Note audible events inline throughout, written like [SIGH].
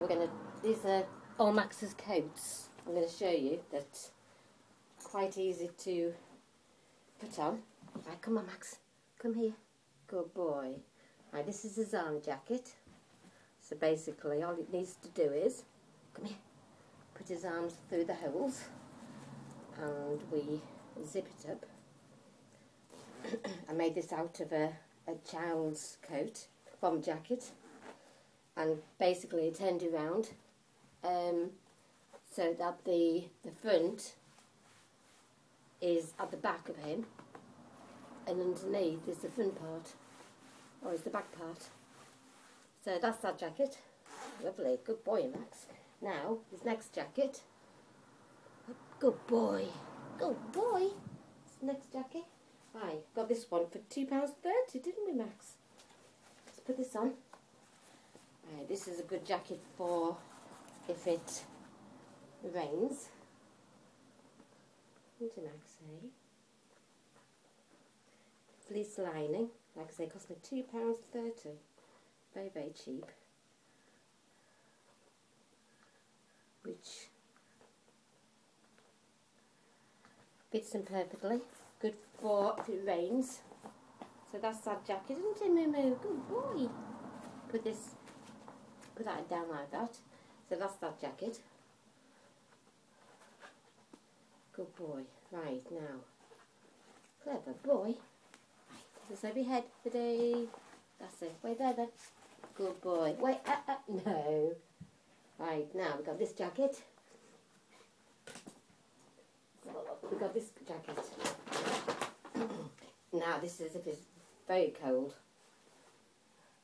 We're gonna, these are all Max's coats. I'm gonna show you that quite easy to put on. Right, come on Max, come here. Good boy. Right, this is his arm jacket. So basically all it needs to do is, come here, put his arms through the holes and we zip it up. [CLEARS THROAT] I made this out of a, a child's coat, bomb jacket and basically turned around um, so that the the front is at the back of him and underneath is the front part or is the back part. So that's that jacket. Lovely. Good boy Max. Now his next jacket. Good boy. Good boy. Next jacket. I got this one for two pounds thirty didn't we Max? Let's put this on uh, this is a good jacket for if it rains. Into Max, eh? Fleece lining, like I say, cost me £2.30. Very, very cheap. Which fits them perfectly. Good for if it rains. So that's that jacket, isn't it, Moo Moo? Good boy. Put this put that down like that. So that's that jacket. Good boy. Right, now. Clever boy. Right, over your head for the... That's it. Wait there then. Good boy. Wait, uh, uh, no. Right, now we've got this jacket. We've got this jacket. [CLEARS THROAT] now this is if it's very cold.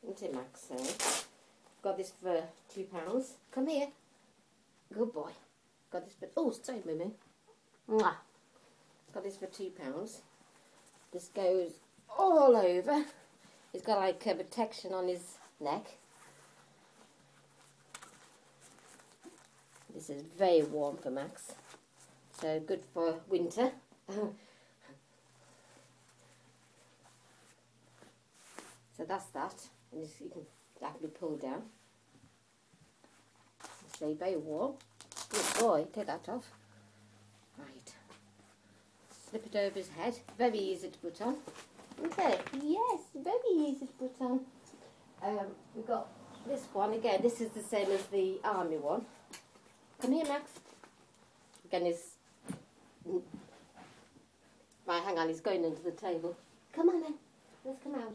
Isn't it, Max? Eh? Got this for two pounds. Come here. Good boy. Got this for oh sorry Mimi. Mwah. Got this for two pounds. This goes all over. He's got like a protection on his neck. This is very warm for Max. So good for winter. [LAUGHS] so that's that. And you can that can be pulled down. Stay very warm. Good boy, take that off. Right. Slip it over his head. Very easy to put on. Okay, yes, very easy to put on. Um, we've got this one again. This is the same as the army one. Come here, Max. Again, is right. Hang on, he's going under the table. Come on then. Let's come out.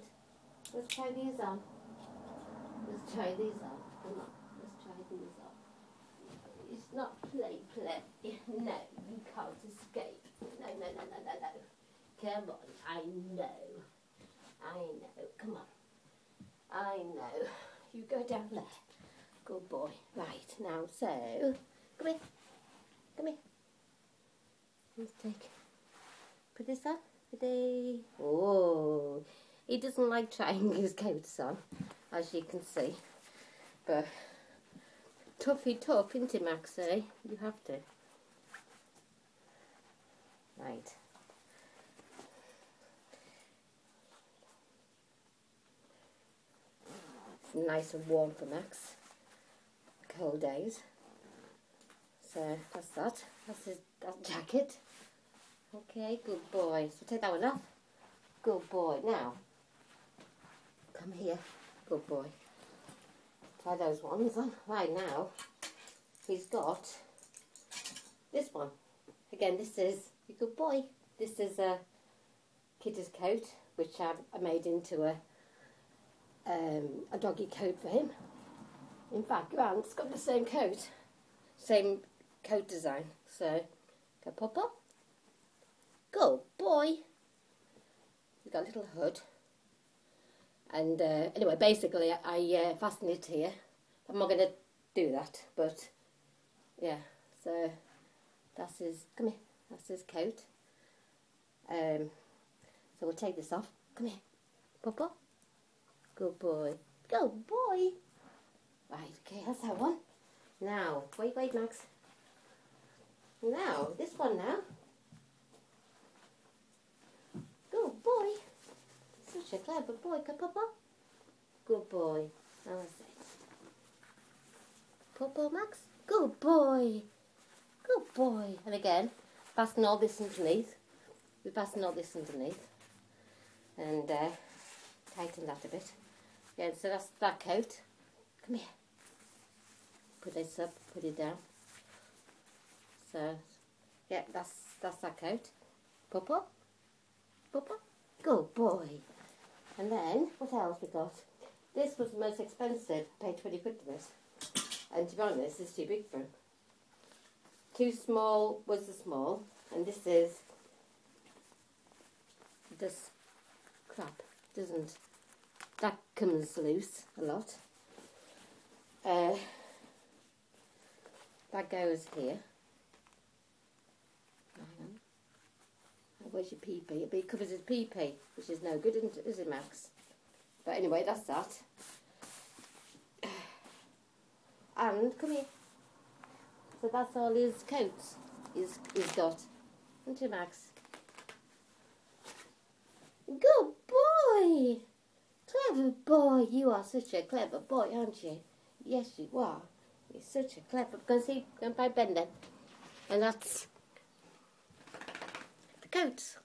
Let's try these on. Try these on. Come on, let's try these on. It's not play, play. [LAUGHS] No, you can't escape. No, no, no, no, no, no. Come on, I know. I know. Come on. I know. You go down there. Good boy. Right, now, so, come here. Come here. Let's take, put this on. Oh, he doesn't like trying his coats on as you can see. But toughy tough, isn't it, Maxie? Eh? You have to. Right. Nice and warm for Max. Cold days. So that's that. That's his that jacket. Okay, good boy. So take that one off. Good boy. Now, come here. Good boy. Try those ones on. Right now, he's got this one. Again, this is a good boy. This is a kitty's coat, which I, I made into a um, a doggy coat for him. In fact, Grant's got the same coat, same coat design. So, go pop up. Good boy. He's got a little hood. And uh, anyway, basically, I uh, fastened it here. I'm not going to do that, but yeah. So that's his. Come here. That's his coat. Um, so we'll take this off. Come here, Papa. Good boy. Good boy. Right. Okay. That's that one. Now, wait, wait, Max. Now, this one now. Such a clever boy, Papa. Good boy. That was it. Purple, Max? Good boy. Good boy. And again, fasten all this underneath. We fasten all this underneath. And uh, tighten that a bit. Yeah, so that's that coat. Come here. Put this up, put it down. So, yeah, that's that's that coat. Purple. Purple. Good boy. And then, what else we got? This was the most expensive. Paid 20 quid for this. And to be honest, it's too big for him. Too small was the small. And this is this crap, doesn't that comes loose a lot. Uh, that goes here. Where's your PP? It covers his PP, which is no good, isn't it, is it, Max? But anyway, that's that. [SIGHS] And, come here. So that's all his coats he's, he's got. Isn't it, Max? Good boy! Clever boy. You are such a clever boy, aren't you? Yes, you are. You're such a clever... Go and see, go and buy Ben then. And that's the coats.